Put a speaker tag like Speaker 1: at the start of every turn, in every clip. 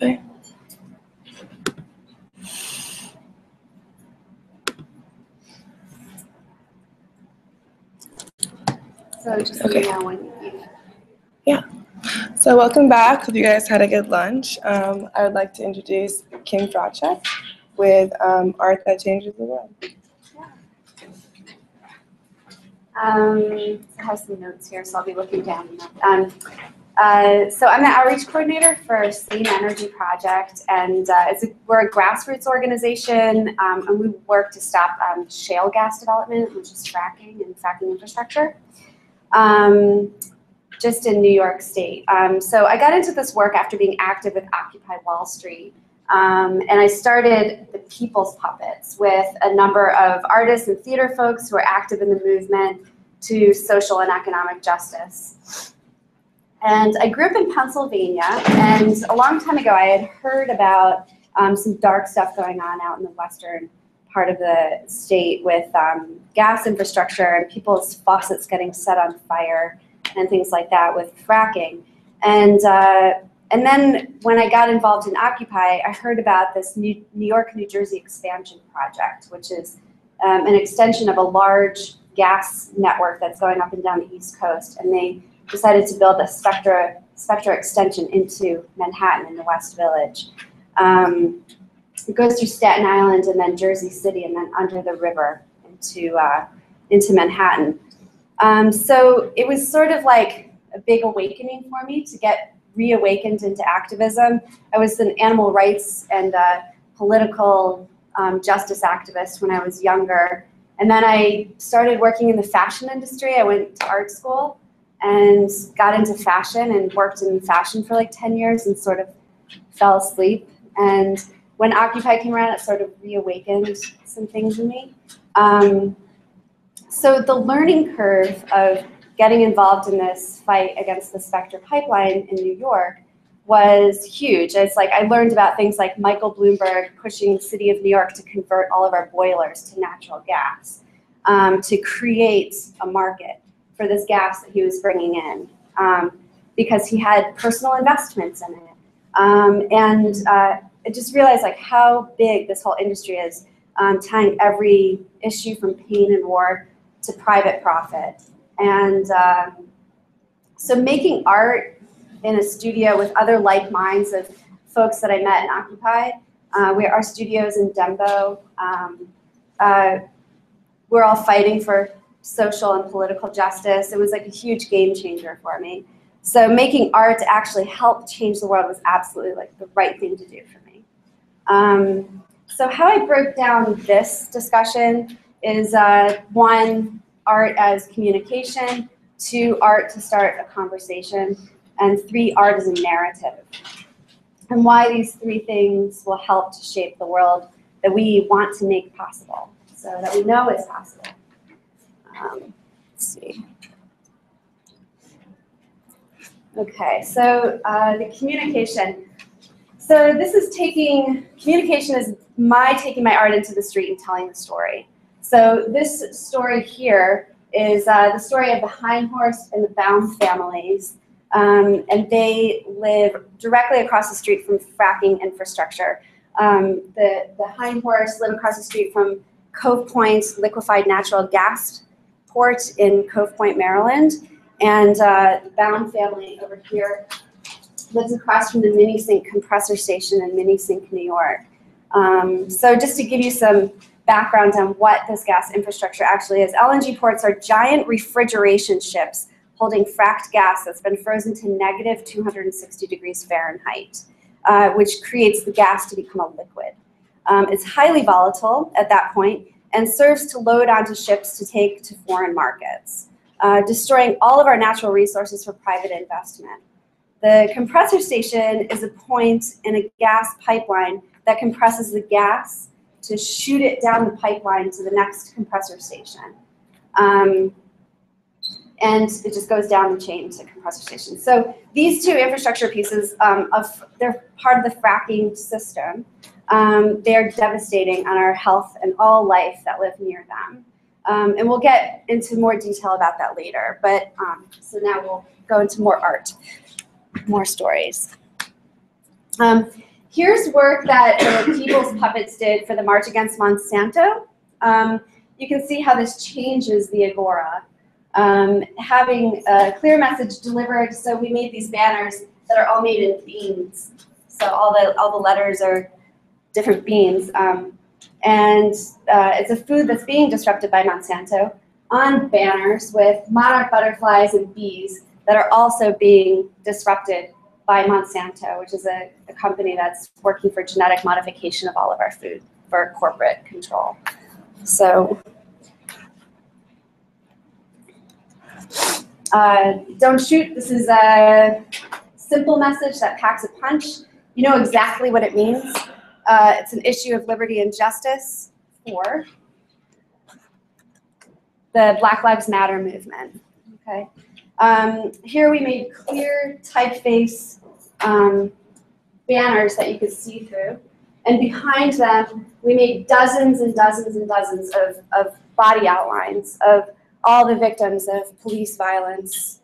Speaker 1: Okay.
Speaker 2: So just
Speaker 1: Okay.
Speaker 2: you.
Speaker 1: So welcome back. Hope you guys had a good lunch. Um, I would like to introduce Kim Fraczek with um, Art That Changes the World.
Speaker 2: Um, I have some notes here, so I'll be looking down. Um, uh, so I'm the outreach coordinator for Clean Energy Project, and uh, a, we're a grassroots organization, um, and we work to stop um, shale gas development, which is fracking and fracking infrastructure, um, just in New York State. Um, so I got into this work after being active with Occupy Wall Street. Um, and I started the People's Puppets with a number of artists and theater folks who are active in the movement to social and economic justice. And I grew up in Pennsylvania, and a long time ago I had heard about um, some dark stuff going on out in the western part of the state with um, gas infrastructure and people's faucets getting set on fire and things like that with fracking. And uh, and then when I got involved in Occupy, I heard about this New, New York, New Jersey expansion project, which is um, an extension of a large gas network that's going up and down the East Coast. And they decided to build a Spectra, Spectra extension into Manhattan in the West Village. Um, it goes through Staten Island and then Jersey City and then under the river into, uh, into Manhattan. Um, so it was sort of like a big awakening for me to get reawakened into activism. I was an animal rights and uh, political um, justice activist when I was younger. And then I started working in the fashion industry. I went to art school and got into fashion and worked in fashion for like 10 years and sort of fell asleep. And when Occupy came around, it sort of reawakened some things in me. Um, so the learning curve of getting involved in this fight against the Spectra pipeline in New York was huge. It's like I learned about things like Michael Bloomberg pushing the city of New York to convert all of our boilers to natural gas, um, to create a market for this gas that he was bringing in, um, because he had personal investments in it. Um, and uh, I just realized like how big this whole industry is, um, tying every issue from pain and war to private profit. And um, so making art in a studio with other like minds of folks that I met in Occupy, uh, we, our studio's in DUMBO. Um, uh, we're all fighting for social and political justice. It was like a huge game changer for me. So making art to actually help change the world was absolutely like the right thing to do for me. Um, so how I broke down this discussion is uh, one, art as communication, two, art to start a conversation, and three, art as a narrative. And why these three things will help to shape the world that we want to make possible, so that we know is possible. Um, let's see. Okay, so uh, the communication. So this is taking, communication is my taking my art into the street and telling the story. So this story here is uh, the story of the Hindhorst and the Baum families. Um, and they live directly across the street from fracking infrastructure. Um, the, the Hindhorst live across the street from Cove Point liquefied natural gas port in Cove Point, Maryland. And uh, the Baum family over here lives across from the Minisink compressor station in Minisink, New York. Um, so just to give you some background on what this gas infrastructure actually is, LNG ports are giant refrigeration ships holding fracked gas that's been frozen to negative 260 degrees Fahrenheit, uh, which creates the gas to become a liquid. Um, it's highly volatile at that point and serves to load onto ships to take to foreign markets, uh, destroying all of our natural resources for private investment. The compressor station is a point in a gas pipeline that compresses the gas to shoot it down the pipeline to the next compressor station. Um, and it just goes down the chain to compressor stations. So these two infrastructure pieces, um, of, they're part of the fracking system. Um, they're devastating on our health and all life that live near them. Um, and we'll get into more detail about that later. But um, so now we'll go into more art, more stories. Um, here's work that the People's Puppets did for the March Against Monsanto. Um, you can see how this changes the agora. Um, having a clear message delivered, so we made these banners that are all made in beans. So all the all the letters are different beans, um, and uh, it's a food that's being disrupted by Monsanto on banners with monarch butterflies and bees that are also being disrupted by Monsanto, which is a, a company that's working for genetic modification of all of our food for corporate control. So uh, don't shoot. This is a simple message that packs a punch. You know exactly what it means. Uh, it's an issue of liberty and justice for the Black Lives Matter movement. Okay. Um, here we made clear typeface um, banners that you could see through. And behind them, we made dozens and dozens and dozens of, of body outlines of all the victims of police violence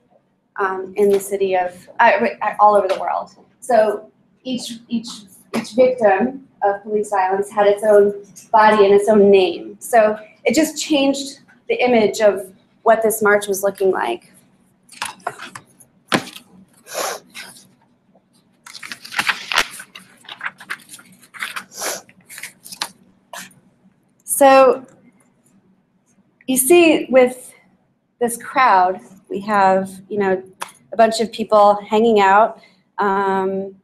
Speaker 2: um, in the city of, uh, all over the world. So each, each, each victim of police violence had its own body and its own name. So it just changed the image of what this march was looking like. So you see with this crowd, we have, you know, a bunch of people hanging out. Um,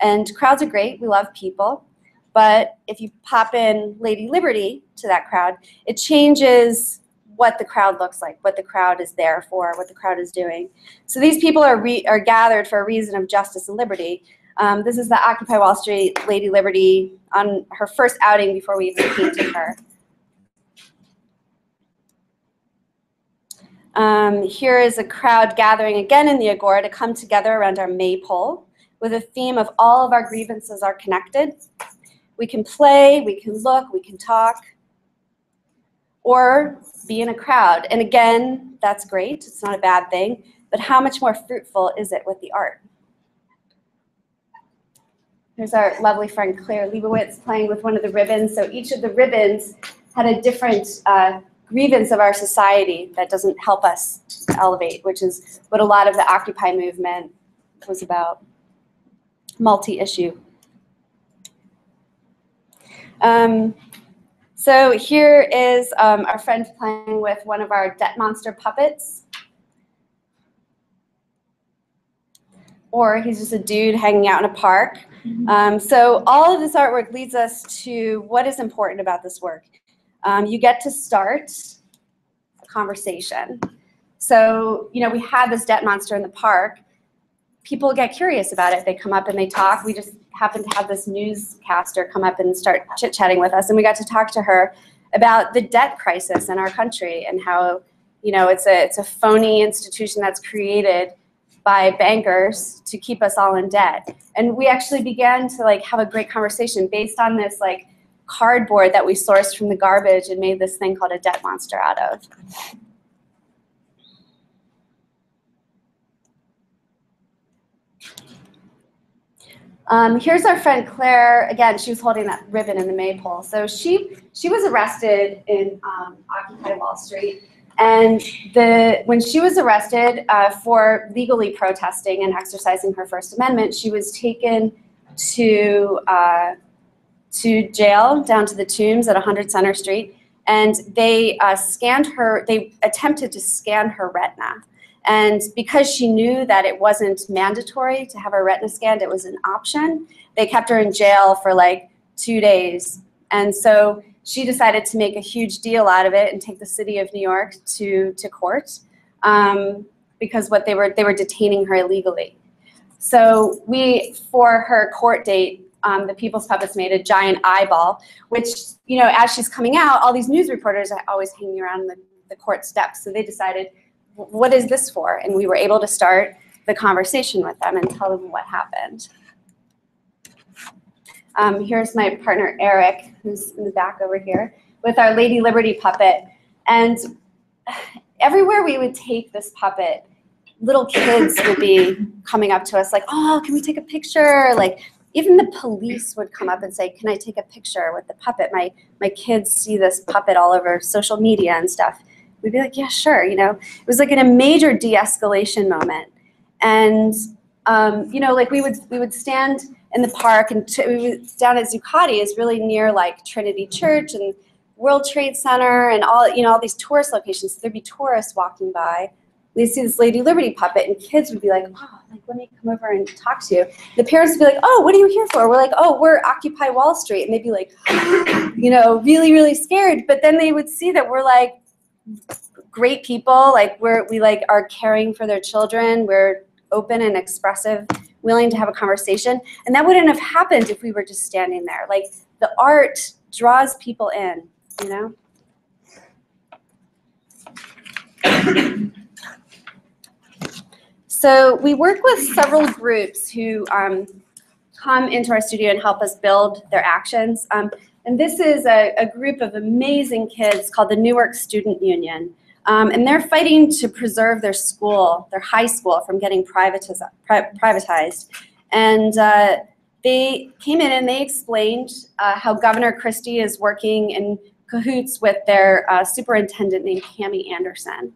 Speaker 2: and crowds are great. We love people. But if you pop in Lady Liberty to that crowd, it changes what the crowd looks like, what the crowd is there for, what the crowd is doing. So these people are, are gathered for a reason of justice and liberty. Um, this is the Occupy Wall Street Lady Liberty on her first outing before we even painted her. Um, here is a crowd gathering again in the Agora to come together around our maypole with a theme of all of our grievances are connected. We can play, we can look, we can talk, or be in a crowd. And again, that's great, it's not a bad thing, but how much more fruitful is it with the art? Here's our lovely friend Claire Leibowitz playing with one of the ribbons. So each of the ribbons had a different uh, grievance of our society that doesn't help us elevate, which is what a lot of the Occupy movement was about, multi-issue. Um, so here is um, our friend playing with one of our debt monster puppets. Or he's just a dude hanging out in a park. Mm-hmm. Um, so all of this artwork leads us to what is important about this work um, you get to start a conversation. So, you know, we had this debt monster in the park. People get curious about it. They come up and they talk. We just happened to have this newscaster come up and start chit-chatting with us, and we got to talk to her about the debt crisis in our country and how, you know, it's a, it's a phony institution that's created by bankers to keep us all in debt. And we actually began to like have a great conversation based on this like cardboard that we sourced from the garbage and made this thing called a debt monster out of. Um, here's our friend Claire. Again, she was holding that ribbon in the maypole. So she she was arrested in um, Occupy Wall Street, and the when she was arrested uh, for legally protesting and exercising her First Amendment, she was taken to uh, to jail down to the tombs at 100 Center Street, and they uh, scanned her, they attempted to scan her retina. And because she knew that it wasn't mandatory to have her retina scanned, it was an option, they kept her in jail for like two days. And so she decided to make a huge deal out of it and take the city of New York to, to court um, because what they were, they were detaining her illegally. So we, for her court date, um, the People's Puppets made a giant eyeball, which, you know, as she's coming out, all these news reporters are always hanging around the, the court steps. So they decided, what is this for? And we were able to start the conversation with them and tell them what happened. Um, here's my partner, Eric, who's in the back over here, with our Lady Liberty puppet. And everywhere we would take this puppet, little kids would be coming up to us like, oh, can we take a picture? Like, even the police would come up and say, "Can I take a picture with the puppet?" My my kids see this puppet all over social media and stuff. We'd be like, "Yeah, sure." You know, it was like in a major de-escalation moment, and um, you know, like we would we would stand in the park and we would, down at Zuccotti is really near like Trinity Church and World Trade Center and all you know all these tourist locations. So there'd be tourists walking by. They see this Lady Liberty puppet, and kids would be like, "Oh, like let me come over and talk to you." The parents would be like, "Oh, what are you here for?" We're like, "Oh, we're Occupy Wall Street," and they'd be like, you know, really, really scared. But then they would see that we're like great people, like we're we like are caring for their children. We're open and expressive, willing to have a conversation, and that wouldn't have happened if we were just standing there. Like the art draws people in, you know. So we work with several groups who um, come into our studio and help us build their actions. Um, and this is a, a, group of amazing kids called the Newark Student Union. Um, and they're fighting to preserve their school, their high school, from getting privatiz privatized. And uh, they came in and they explained uh, how Governor Christie is working in cahoots with their uh, superintendent named Cami Anderson.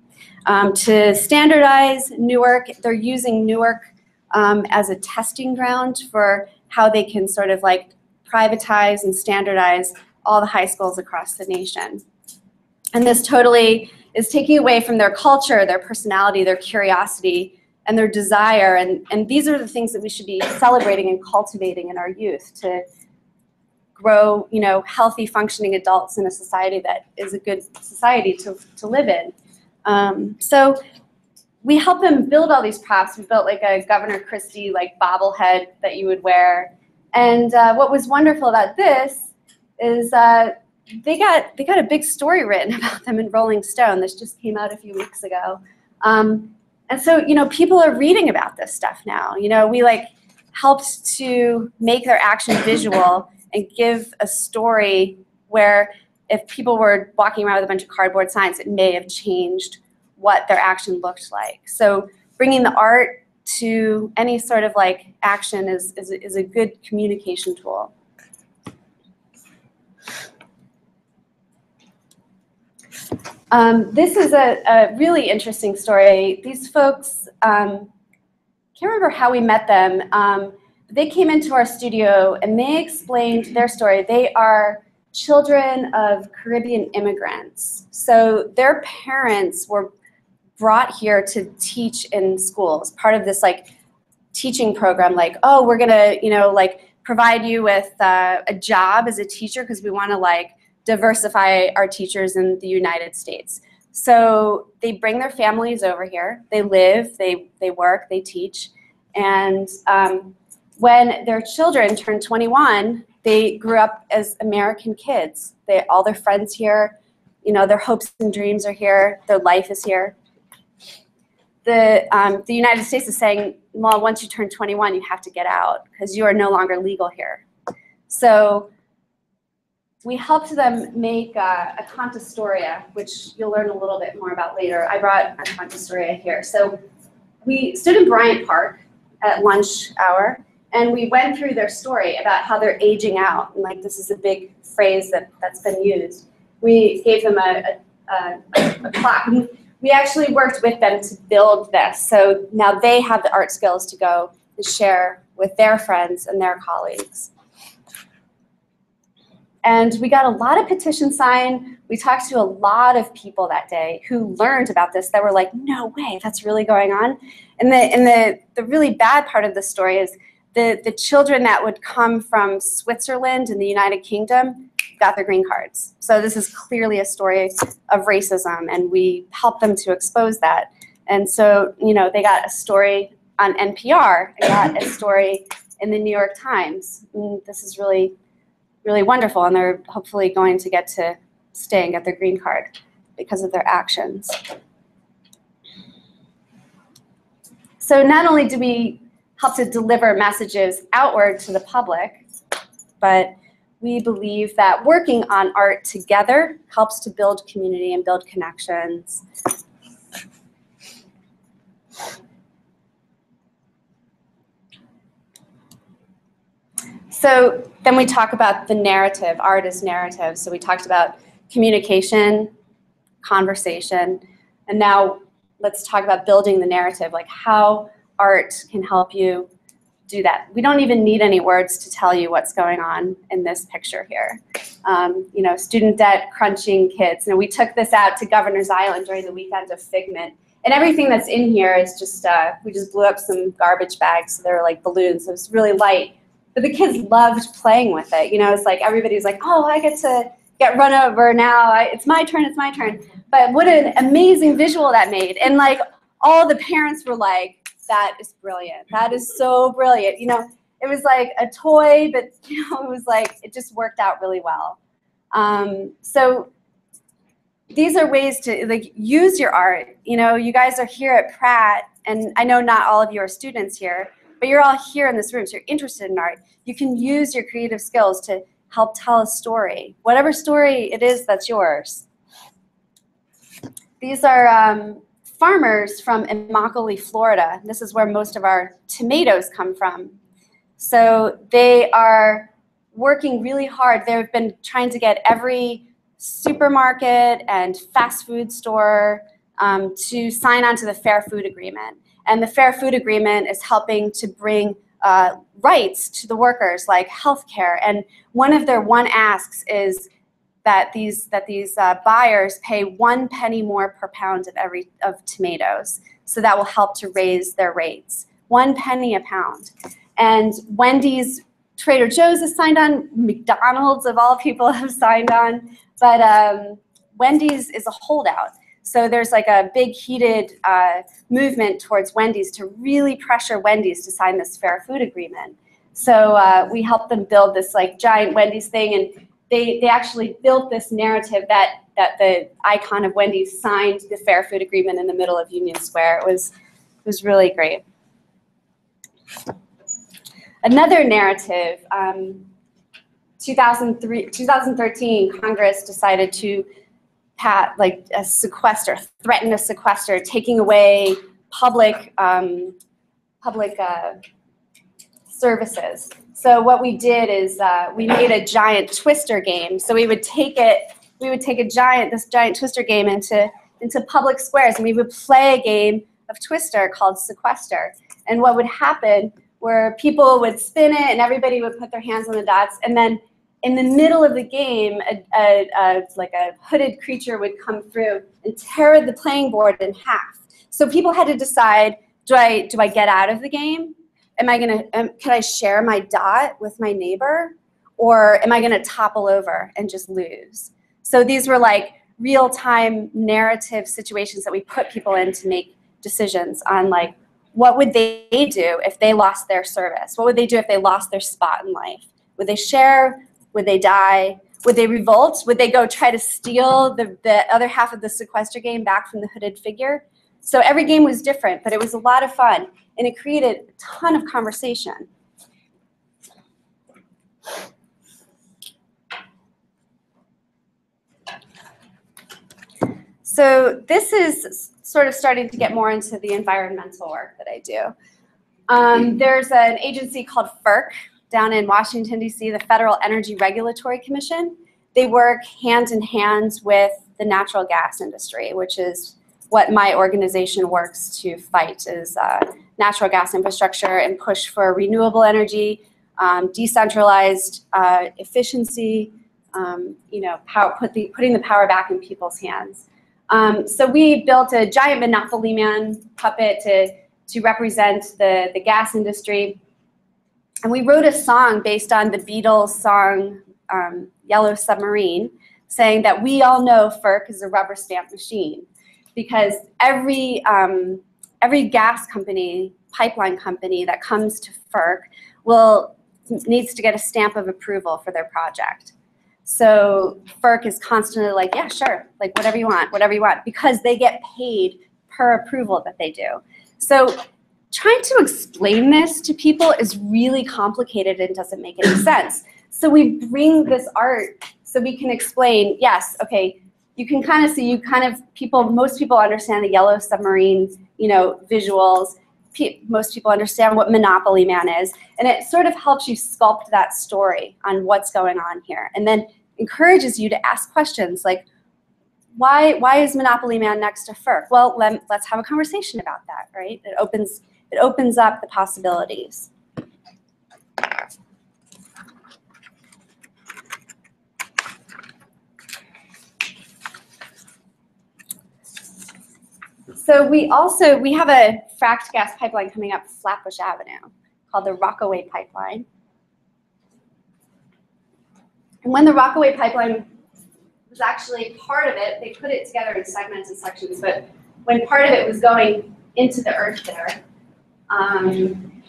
Speaker 2: Um, to standardize Newark, they're using Newark um, as a testing ground for how they can sort of like privatize and standardize all the high schools across the nation. And this totally is taking away from their culture, their personality, their curiosity, and their desire. And, and these are the things that we should be celebrating and cultivating in our youth to grow, you know, healthy, functioning adults in a society that is a good society to, to live in. Um, so we help them build all these props. We built like a Governor Christie like bobblehead that you would wear. And uh, what was wonderful about this is uh, they got they got a big story written about them in Rolling Stone. This just came out a few weeks ago. Um, and so you know people are reading about this stuff now. You know we like helped to make their action visual and give a story where if people were walking around with a bunch of cardboard signs, it may have changed what their action looked like. So bringing the art to any sort of like action is, is, is a good communication tool. Um, this is a, a, really interesting story. These folks, um, can't remember how we met them. Um, they came into our studio and they explained their story. They are children of Caribbean immigrants. So their parents were brought here to teach in schools, part of this like teaching program, like, oh, we're gonna, you know, like provide you with uh, a job as a teacher because we wanna like diversify our teachers in the United States. So they bring their families over here, they live, they, they work, they teach, and um, when their children turn 21, they grew up as American kids. They all their friends here, you know, their hopes and dreams are here. Their life is here. The um, the United States is saying, well, once you turn 21, you have to get out because you are no longer legal here. So we helped them make uh, a cantastoria, which you'll learn a little bit more about later. I brought a cantastoria here. So we stood in Bryant Park at lunch hour and we went through their story about how they're aging out. And like this is a big phrase that, that's been used. We gave them a, a, a, a clock. We actually worked with them to build this. So now they have the art skills to go and share with their friends and their colleagues. And we got a lot of petition signed. We talked to a lot of people that day who learned about this that were like, no way, that's really going on. And the, and the, the really bad part of the story is the, the children that would come from Switzerland and the United Kingdom got their green cards. So this is clearly a story of racism, and we helped them to expose that. And so, you know, they got a story on NPR, they got a story in the New York Times. And this is really, really wonderful, and they're hopefully going to get to stay and get their green card because of their actions. So not only do we help to deliver messages outward to the public, but we believe that working on art together helps to build community and build connections. So then we talk about the narrative, art as narrative. So we talked about communication, conversation, and now let's talk about building the narrative, like how art can help you do that. We don't even need any words to tell you what's going on in this picture here. Um, you know, student debt crunching kids. And we took this out to Governor's Island during the weekend of Figment. And everything that's in here is just, uh, we just blew up some garbage bags. So they're like balloons. So was really light. But the kids loved playing with it. You know, it's like everybody's like, oh, I get to get run over now. I, it's my turn, it's my turn. But what an amazing visual that made. And like all the parents were like, that is brilliant. That is so brilliant. You know, it was like a toy, but you know, it was like, it just worked out really well. Um, so these are ways to like use your art. You know, you guys are here at Pratt, and I know not all of you are students here, but you're all here in this room, so you're interested in art. You can use your creative skills to help tell a story, whatever story it is that's yours. These are um, farmers from Immokalee, Florida. This is where most of our tomatoes come from. So they are working really hard. They've been trying to get every supermarket and fast food store um, to sign on to the Fair Food Agreement. And the Fair Food Agreement is helping to bring uh, rights to the workers like health care. And one of their one asks is that these that these uh, buyers pay one penny more per pound of every of tomatoes. So that will help to raise their rates. One penny a pound. And Wendy's, Trader Joe's has signed on. McDonald's, of all people, have signed on. But um, Wendy's is a holdout. So there's like a big heated uh, movement towards Wendy's to really pressure Wendy's to sign this fair food agreement. So uh, we helped them build this like giant Wendy's thing, and they, they actually built this narrative that, that the icon of Wendy's signed the fair food agreement in the middle of Union Square. It was, it was really great. Another narrative, um, 2003, 2013, Congress decided to pat, like a sequester, threaten a sequester, taking away public, um, public uh, services. So what we did is uh, we made a giant twister game. So we would take it, we would take a giant, this giant twister game into, into public squares and we would play a game of twister called sequester. And what would happen where people would spin it and everybody would put their hands on the dots and then in the middle of the game, a, a, a, like a hooded creature would come through and tear the playing board in half. So people had to decide, do I, do I get out of the game? Am I gonna, um, can I share my dot with my neighbor? Or am I gonna topple over and just lose? So these were like real-time narrative situations that we put people in to make decisions on like, what would they do if they lost their service? What would they do if they lost their spot in life? Would they share would they die? Would they revolt? Would they go try to steal the, the other half of the sequester game back from the hooded figure? So every game was different, but it was a lot of fun, and it created a ton of conversation. So this is sort of starting to get more into the environmental work that I do. Um, there's an agency called FERC, down in Washington, D.C., the Federal Energy Regulatory Commission. They work hand in hand with the natural gas industry, which is what my organization works to fight is uh, natural gas infrastructure and push for renewable energy, um, decentralized uh, efficiency, um, you know, power, put the, putting the power back in people's hands. Um, so we built a giant Monopoly Man puppet to, to represent the, the gas industry and we wrote a song based on the Beatles song um, Yellow Submarine, saying that we all know FERC is a rubber stamp machine because every, um, every gas company, pipeline company that comes to FERC will needs to get a stamp of approval for their project. So FERC is constantly like, yeah, sure, like whatever you want, whatever you want, because they get paid per approval that they do. So trying to explain this to people is really complicated and doesn't make any sense. So we bring this art so we can explain, yes, okay, you can kind of see, you kind of, people, most people understand the yellow submarine, you know, visuals. most people understand what Monopoly Man is, and it sort of helps you sculpt that story on what's going on here, and then encourages you to ask questions like, why why is Monopoly Man next to FERC? Well, let, let's have a conversation about that, right? It opens it opens up the possibilities. So we also we have a fracked gas pipeline coming up Flatbush Avenue called the Rockaway Pipeline. And when the Rockaway Pipeline was actually part of it, they put it together in segments and sections, but when part of it was going into the earth there, um,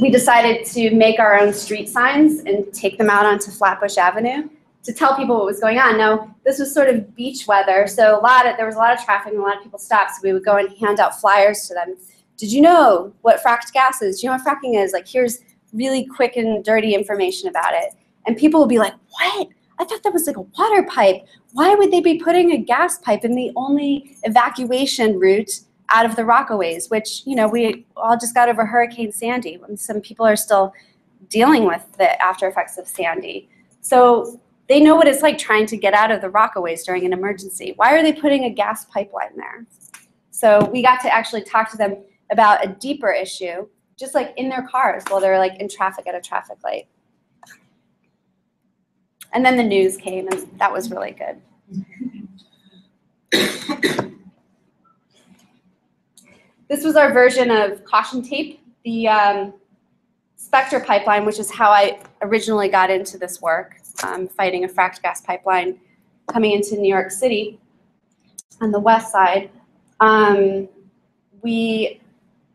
Speaker 2: we decided to make our own street signs and take them out onto Flatbush Avenue to tell people what was going on. Now, this was sort of beach weather, so a lot of there was a lot of traffic and a lot of people stopped. So we would go and hand out flyers to them. Did you know what fracked gas is? Do you know what fracking is? Like, here's really quick and dirty information about it. And people would be like, "What? I thought that was like a water pipe. Why would they be putting a gas pipe in the only evacuation route out of the Rockaways?" Which you know we all just got over Hurricane Sandy. and Some people are still dealing with the after effects of Sandy. So they know what it's like trying to get out of the Rockaways during an emergency. Why are they putting a gas pipeline there? So we got to actually talk to them about a deeper issue, just like in their cars while they're like in traffic at a traffic light. And then the news came, and that was really good. this was our version of caution tape. The um, Spectra pipeline, which is how I originally got into this work, um, fighting a fracked gas pipeline coming into New York City on the west side. Um, we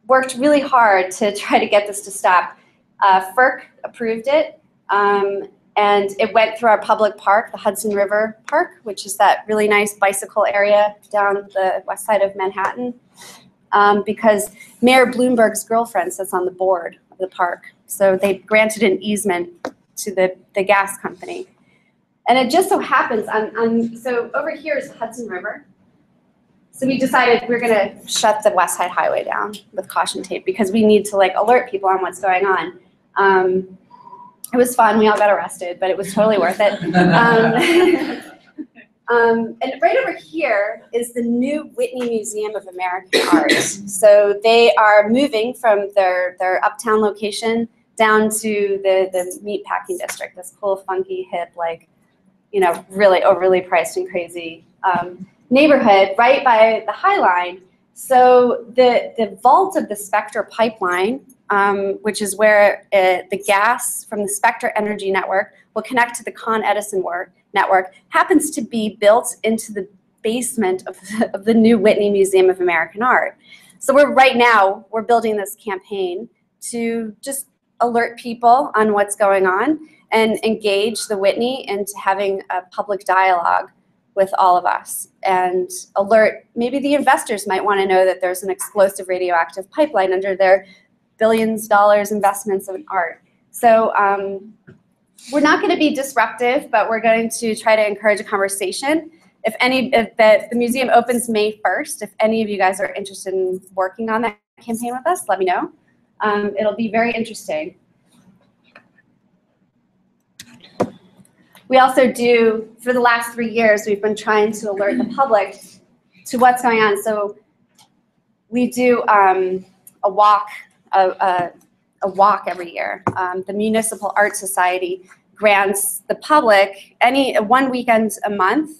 Speaker 2: worked really hard to try to get this to stop. Uh, FERC approved it, um, and it went through our public park, the Hudson River Park, which is that really nice bicycle area down the west side of Manhattan, um, because Mayor Bloomberg's girlfriend sits on the board of the park. So they granted an easement to the, the gas company. And it just so happens, on, so over here is Hudson River. So we decided we're gonna shut the West Side Highway down with caution tape because we need to like alert people on what's going on. Um, it was fun, we all got arrested, but it was totally worth it. Um, um, and right over here is the new Whitney Museum of American Art. So they are moving from their, their uptown location down to the, the meatpacking district, this cool, funky, hip, like, you know, really overly priced and crazy um, neighborhood right by the High Line. So the, the vault of the Spectra pipeline, um, which is where it, the gas from the Spectra Energy Network will connect to the Con Edison work, network, happens to be built into the basement of the, of the new Whitney Museum of American Art. So we're right now, we're building this campaign to just alert people on what's going on and engage the Whitney into having a public dialogue with all of us and alert maybe the investors might want to know that there's an explosive radioactive pipeline under their billions dollars investments in art. So um, we're not going to be disruptive, but we're going to try to encourage a conversation. If any, if the, the museum opens May 1st, if any of you guys are interested in working on that campaign with us, let me know. Um, it'll be very interesting. We also do, for the last three years, we've been trying to alert the public to what's going on. So we do um, a walk, a, a, a, walk every year. Um, the Municipal Art Society grants the public any one weekend a month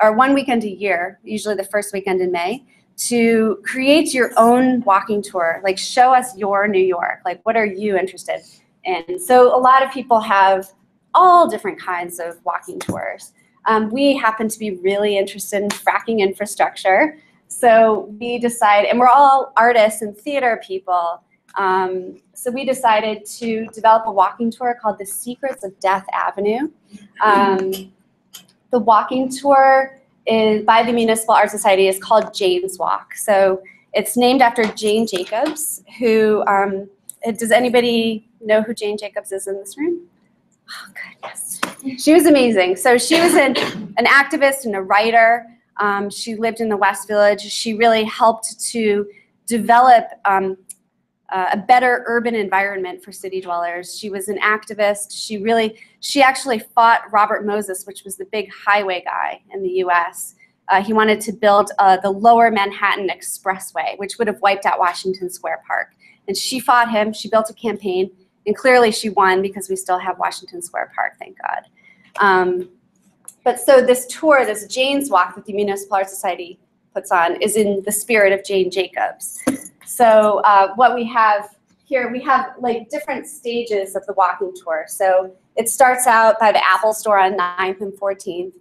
Speaker 2: or one weekend a year, usually the first weekend in May, to create your own walking tour. Like show us your New York. Like what are you interested in? So a lot of people have all different kinds of walking tours. Um, we happen to be really interested in fracking infrastructure. So we decide, and we're all artists and theater people. Um, so we decided to develop a walking tour called The Secrets of Death Avenue. Um, the walking tour is by the Municipal Art Society is called Jane's Walk. So it's named after Jane Jacobs, who, um, does anybody know who Jane Jacobs is in this room? Oh, goodness. She was amazing. So she was an, an activist and a writer. Um, she lived in the West Village. She really helped to develop um, uh, a better urban environment for city dwellers. She was an activist. She really, she actually fought Robert Moses, which was the big highway guy in the U.S. Uh, he wanted to build uh, the Lower Manhattan Expressway, which would have wiped out Washington Square Park. And she fought him. She built a campaign, and clearly she won because we still have Washington Square Park, thank God. Um, but so this tour, this Jane's Walk that the Municipal Art Society puts on, is in the spirit of Jane Jacobs. So uh, what we have here, we have like different stages of the walking tour. So it starts out by the Apple Store on 9th and 14th,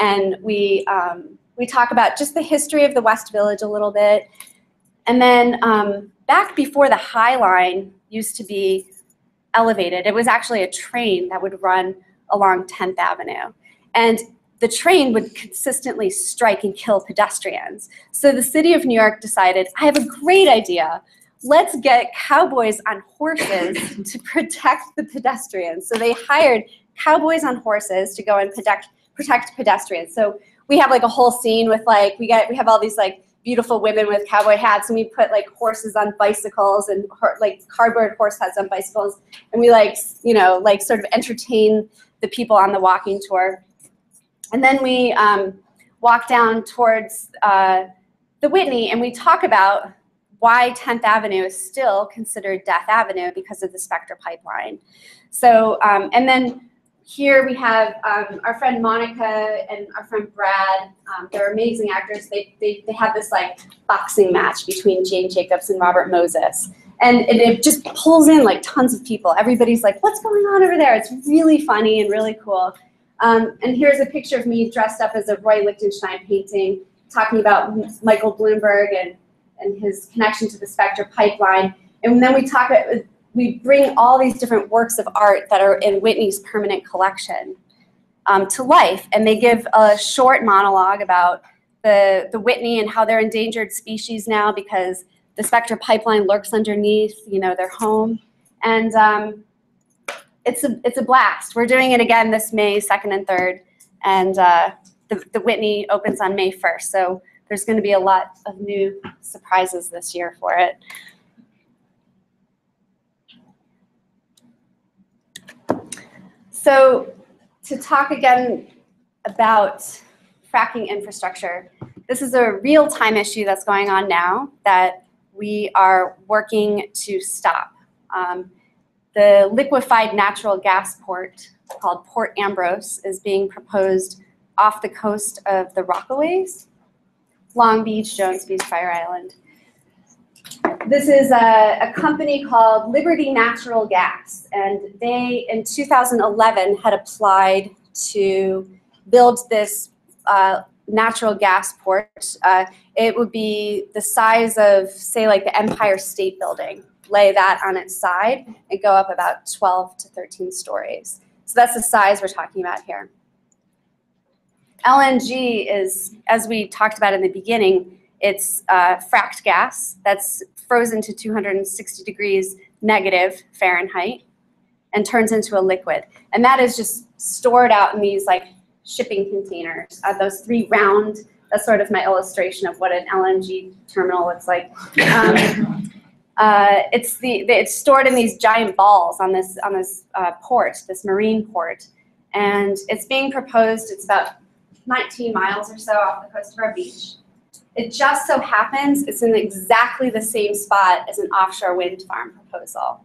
Speaker 2: and we um, we talk about just the history of the West Village a little bit, and then um, back before the High Line used to be elevated, it was actually a train that would run along 10th Avenue, and the train would consistently strike and kill pedestrians. So the city of New York decided, I have a great idea. Let's get cowboys on horses to protect the pedestrians. So they hired cowboys on horses to go and protect protect pedestrians. So we have like a whole scene with like we get we have all these like beautiful women with cowboy hats and we put like horses on bicycles and like cardboard horse heads on bicycles and we like you know like sort of entertain the people on the walking tour and then we um, walk down towards uh, the Whitney and we talk about why 10th Avenue is still considered Death Avenue because of the Spectra pipeline. So, um, and then here we have um, our friend Monica and our friend Brad. Um, they're amazing actors. They, they, they have this like boxing match between Jane Jacobs and Robert Moses. And it, it just pulls in like tons of people. Everybody's like, what's going on over there? It's really funny and really cool. Um, and here's a picture of me dressed up as a Roy Lichtenstein painting, talking about Michael Bloomberg and, and his connection to the Spectra pipeline. And then we talk, we bring all these different works of art that are in Whitney's permanent collection um, to life. And they give a short monologue about the, the Whitney and how they're endangered species now because the Spectra pipeline lurks underneath, you know, their home. And um, it's a it's a blast. We're doing it again this May 2nd and 3rd, and uh, the, the Whitney opens on May 1st. So there's going to be a lot of new surprises this year for it. So to talk again about fracking infrastructure, this is a real-time issue that's going on now that we are working to stop. Um, the liquefied natural gas port called Port Ambrose is being proposed off the coast of the Rockaways, Long Beach, Jones Beach, Fire Island. This is a, a, company called Liberty Natural Gas, and they, in 2011, had applied to build this uh, natural gas port. Uh, it would be the size of, say, like the Empire State Building lay that on its side and go up about 12 to 13 stories. So that's the size we're talking about here. LNG is, as we talked about in the beginning, it's uh, fracked gas that's frozen to 260 degrees negative Fahrenheit and turns into a liquid. And that is just stored out in these like shipping containers, uh, those three round, that's sort of my illustration of what an LNG terminal looks like. Um, uh, it's the, it's stored in these giant balls on this on this uh, port, this marine port, and it's being proposed. It's about 19 miles or so off the coast of our beach. It just so happens it's in exactly the same spot as an offshore wind farm proposal.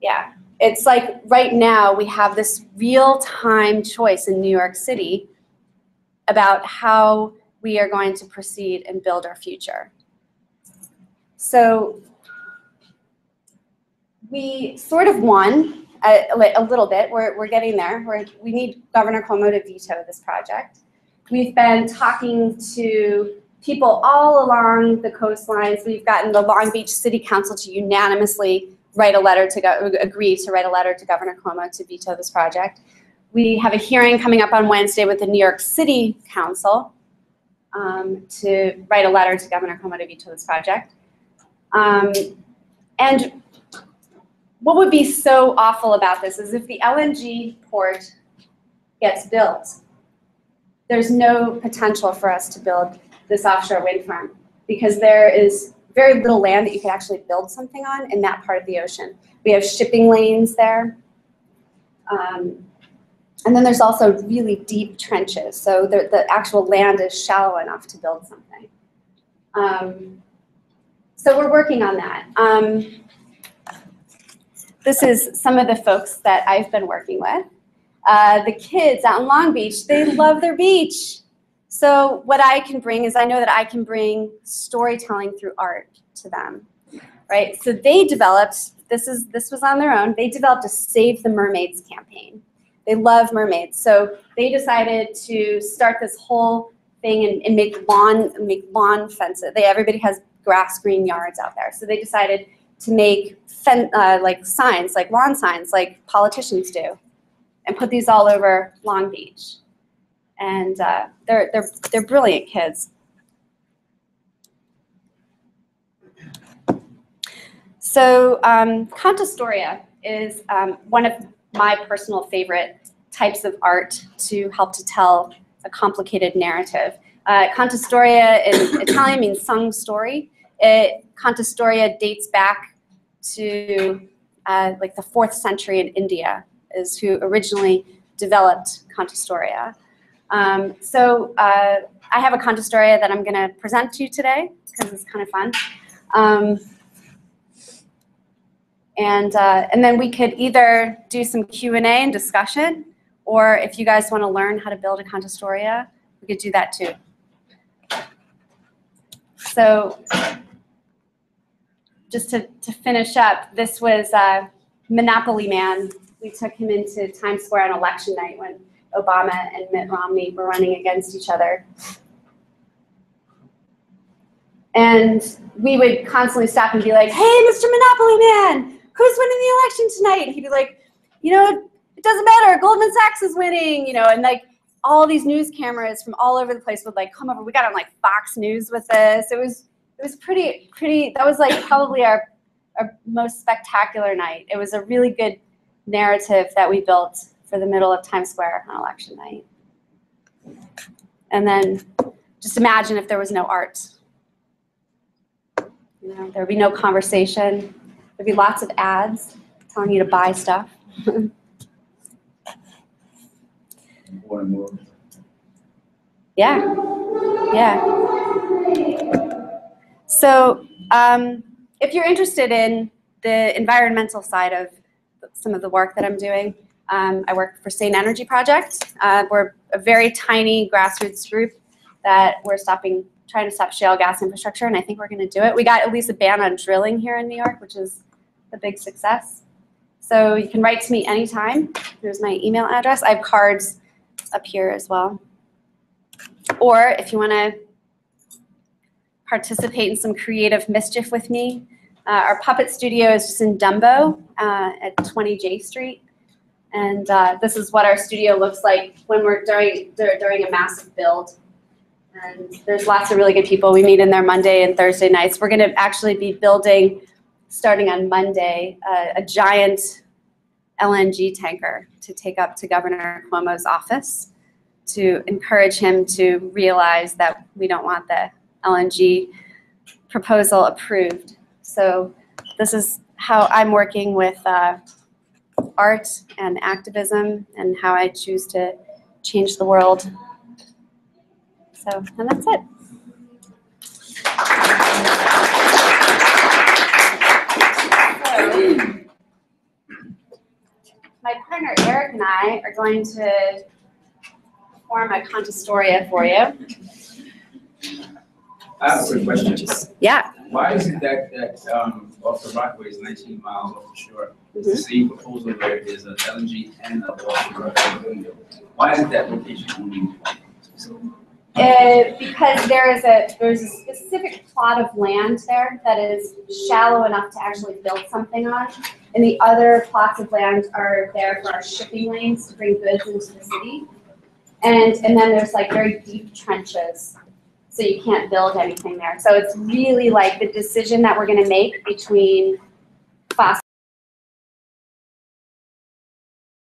Speaker 2: Yeah, it's like right now we have this real-time choice in New York City about how we are going to proceed and build our future. So we sort of won a, a little bit. We're, we're getting there. We're, we need Governor Cuomo to veto this project. We've been talking to people all along the coastlines. We've gotten the Long Beach City Council to unanimously write a letter to go, agree to write a letter to Governor Cuomo to veto this project. We have a hearing coming up on Wednesday with the New York City Council um, to write a letter to Governor Cuomo to veto this project. Um, and what would be so awful about this is if the LNG port gets built, there's no potential for us to build this offshore wind farm because there is very little land that you could actually build something on in that part of the ocean. We have shipping lanes there. Um, and then there's also really deep trenches, so the, the actual land is shallow enough to build something. Um, so we're working on that. Um, this is some of the folks that I've been working with. Uh, the kids out in Long Beach, they love their beach. So what I can bring is I know that I can bring storytelling through art to them, right? So they developed, this is this was on their own, they developed a Save the Mermaids campaign. They love mermaids. So they decided to start this whole thing and, and make lawn make lawn fences. They everybody has grass green yards out there. So they decided to make fen, uh, like signs, like lawn signs, like politicians do, and put these all over Long Beach. And uh, they're they're they're brilliant kids. So um, Cantastoria is um, one of my personal favorite types of art to help to tell a complicated narrative. Uh, Cantastoria in Italian means sung story. It, Cantastoria dates back to uh, like the fourth century in India is who originally developed Cantastoria. Um, so uh, I have a Cantastoria that I'm going to present to you today because it's kind of fun. Um, and, uh, and then we could either do some Q&A and discussion, or if you guys want to learn how to build a Cantastoria, we could do that too. So just to, to finish up, this was uh, Monopoly Man. We took him into Times Square on election night when Obama and Mitt Romney were running against each other. And we would constantly stop and be like, hey, Mr. Monopoly Man, who's winning the election tonight? He'd be like, you know, it doesn't matter, Goldman Sachs is winning, you know, and like all these news cameras from all over the place would like come over. We got on like Fox News with this. It was it was pretty pretty that was like probably our our most spectacular night. It was a really good narrative that we built for the middle of Times Square on election night. And then just imagine if there was no art. You know, there would be no conversation. There'd be lots of ads telling you to buy stuff.
Speaker 3: More.
Speaker 2: Yeah, yeah. So um, if you're interested in the environmental side of some of the work that I'm doing, um, I work for Sane Energy Project. Uh, we're a very tiny grassroots group that we're stopping, trying to stop shale gas infrastructure, and I think we're going to do it. We got at least a ban on drilling here in New York, which is a big success. So you can write to me anytime. Here's my email address. I have cards up here as well. Or if you want to participate in some creative mischief with me, uh, our puppet studio is just in DUMBO uh, at 20 Jay Street. And uh, this is what our studio looks like when we're during, during a massive build. And there's lots of really good people. We meet in there Monday and Thursday nights. We're going to actually be building, starting on Monday, uh, a giant LNG tanker to take up to Governor Cuomo's office to encourage him to realize that we don't want the LNG proposal approved. So this is how I'm working with uh, art and activism and how I choose to change the world. So, and that's it. My partner Eric and I are going to form a Cantastoria for you.
Speaker 3: I have a quick question.
Speaker 2: Yeah.
Speaker 3: Why is it that, that, um, off the Rockaway is nineteen miles off the shore? It's
Speaker 2: Mhm.
Speaker 3: the same proposal where there's an LNG and a water. Why is it that location only?
Speaker 2: Uh, because there is a, there's a specific plot of land there that is shallow enough to actually build something on. And the other plots of land are there for our shipping lanes to bring goods into the city. And, and then there's like very deep trenches, so you can't build anything there. So it's really like the decision that we're gonna make between